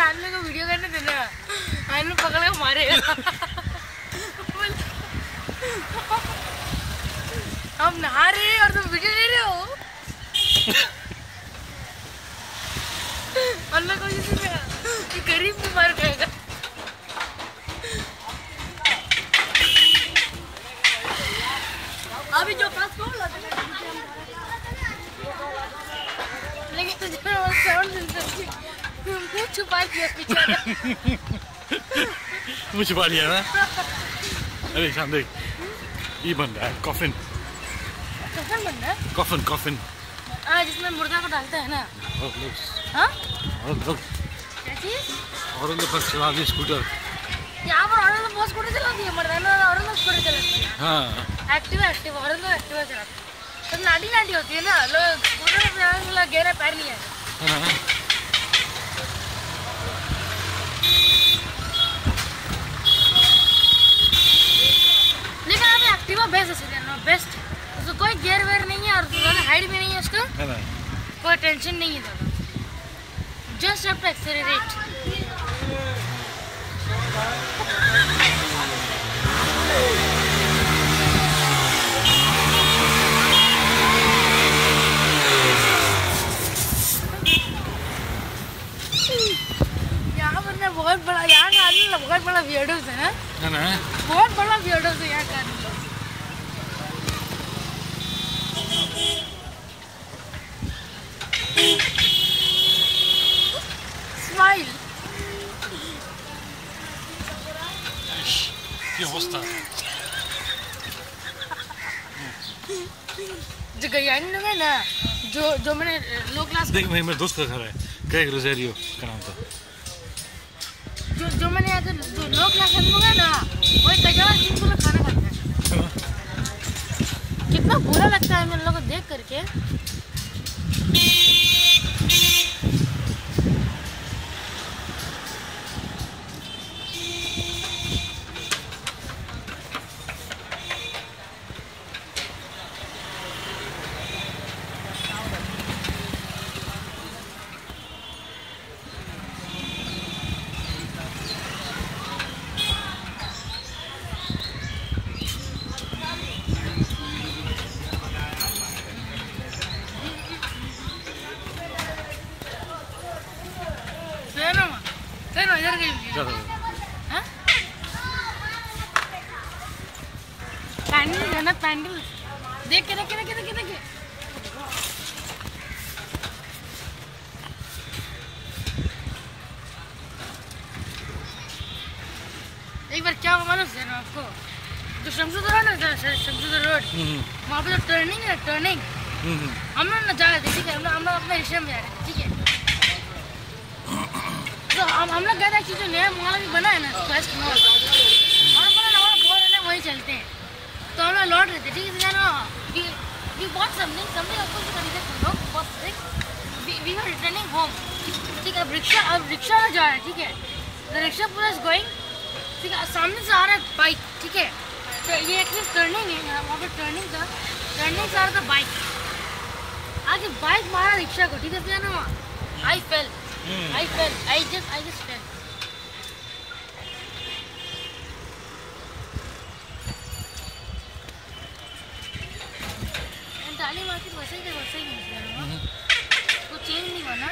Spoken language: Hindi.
यहाँ आने को वीडियो करने देना आने पकड़ के मारेगा हम नहा रहे हैं और तुम वीडियो ले रहे हो। अल्लाह को गरीब भी मार खाएगा अभी जो पास कौन लेकिन तुझे सेंसर मुँह छुपा पीछे मुझे छुपा लिया ना अरे शाम देख ये बन रहा है कॉफिन कफन बनना है कॉफिन कॉफिन हाँ जिसमें मुर्दा को डालते हैं ना हाँ और लोग क्या चीज़ और लोग बस चला दिए स्कूटर यहाँ पर औरत लोग बहुत स्कूटर चलाती है मर्दाना और औरत लोग स्कूटर चलाती है हाँ एक्टिवा एक्टिवा औरत लोग एक्टिवा चलाती है तो नाटी नाटी होती है ना लोग स्कूटर गहरा पैर नहीं है हाँ लेकिन अभी एक्टिवा बेस्ट है सीधे ना बेस्ट उसको कोई गियर वेयर नहीं है और ज़्यादा हाइट भी नहीं है उसका है ना कोई टेंशन नहीं है ज़्यादा जस्ट हैव टू एक्सेलरेट यहाँ पर ना बहुत बड़ा यहाँ का आदमी ना बहुत बड़ा वियर्डोस है ना। है ना? बहुत बड़ा वियर्डोस है यहाँ का आदमी। ये जो गयानी लोग है ना जो जो मैंने लो क्लास देख मेरे मेरे दोस्त का घर है। ग्रेग रोजेरियो का नाम था? जो जो मैंने के जो लो क्लास लोग है ना वही कजरा जिनको लोग खाना खाते हैं। कितना बुरा लगता है हम लोग को देख करके। है पैंडल। देख के देख के देख के देख। के एक बार क्या हुआ मालूम? ना आपको। जो शमशुदर रोड है ना शमशुदर रोड हम्म वहाँ पे जो टर्निंग है टर्निंग हम्म हम लोग ना जा रहे थे ठीक है? हम लोग हम लोग अपने रिश्ते में जा रहे थे ठीक है? तो हम हम लोग गए थे कि जो नया मॉल भी बना है ना वेस्ट मॉल और बोला ना वहाँ बोल रहे हैं वहीं चलते हैं। लोग लौट रहे थे ठीक है we we bought something something आपको भी खरीदे हम लोग बस we we are returning home ठीक है अब रिक्शा अब रिक्शा में जा रहे हैं ठीक है? द रिक्शा पूरा इज़ गोइंग ठीक है सामने से आ रहा है बाइक ठीक है? तो ये एक्चुअली टर्निंग है यहाँ वहाँ पे टर्निंग था। टर्निंग से आ रहा था बाइक आगे बाइक मारा रिक्शा को ठीक है ना? I fail I fail I just I just fail खाली माथि बसैँदै बसै म चेन्ज नि भन।